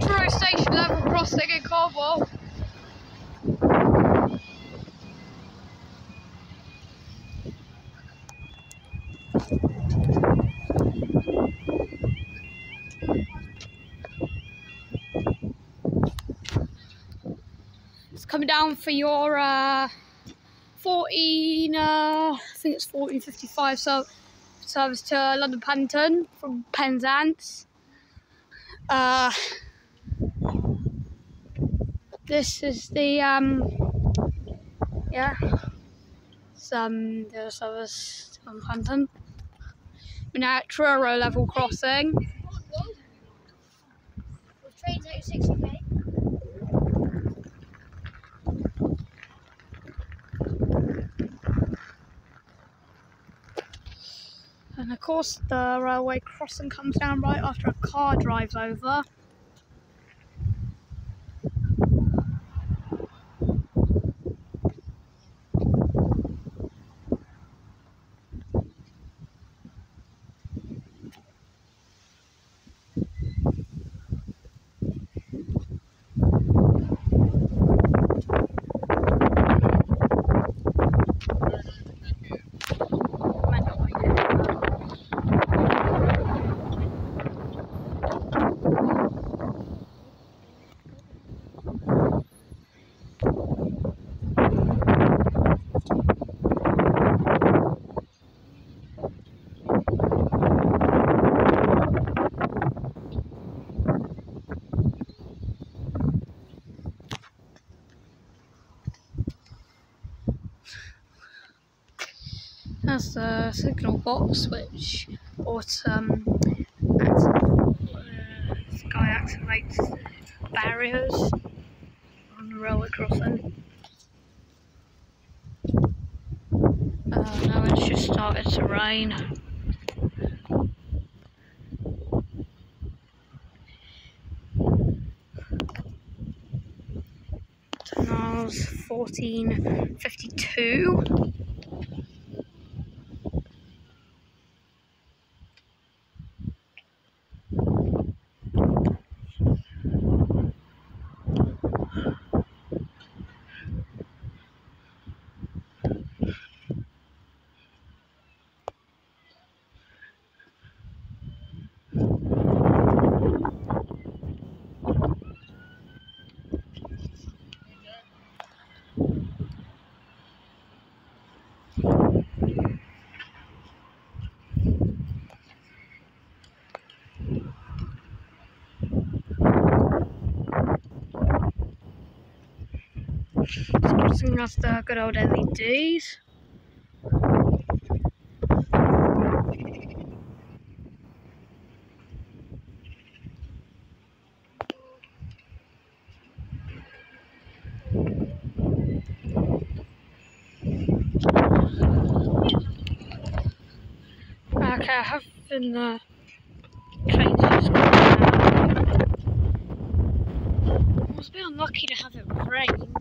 Truro station level crossing in Cornwall. It's coming down for your uh, 14, uh, I think it's 14.55 so service to London Paddington from Penzance. Uh, this is the, um, yeah, some the service to London Paddington. We're now at Truro level crossing. With trains out 60k. And of course, the railway crossing comes down right after a car drives over. That's the signal box which autumn uh, sky activates barriers on the railway crossing. Uh, now it's just started to rain. It's 1452. So that's the good old LEDs. Okay, I have been uh, the trains just gone. I was a bit unlucky to have it rain.